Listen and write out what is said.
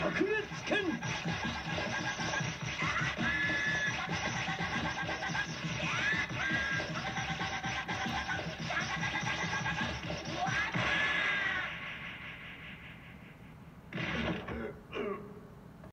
Kids can